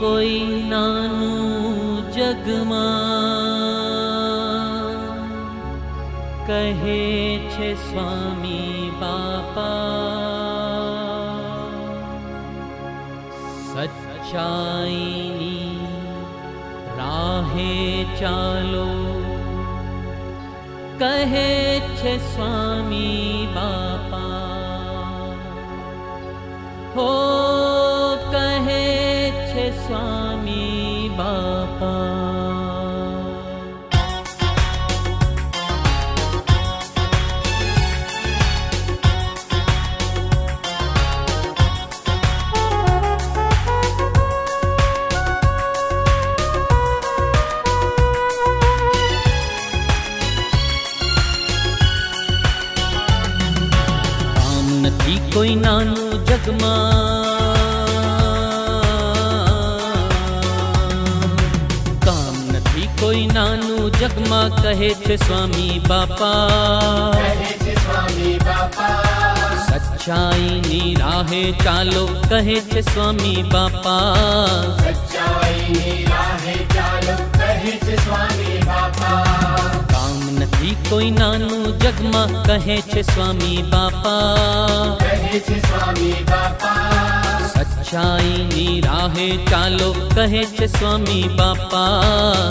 કોઈ નાનું જગમાં કહે છે સ્વામી બાપા સચ્ચાઈની રાહે ચાલો કહે છે સ્વામી બાપા હો કહે છે સ્વામી બાપા કામ નથી કોઈ નાનું જગમાં કોઈ નાનું જગમાં કહે છે સ્વામી બાપા સચ્ચાઈની રાહે ચાલો કહે છે સ્વામી બાપા કામ નથી કોઈ નાનું જગમાં કહે છે સ્વામી બાપા સચ્ચાઈની રાહે ચાલો કહે છે સ્વામી બાપા જય જય સ્વામી બાપા